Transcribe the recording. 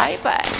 Bye bye.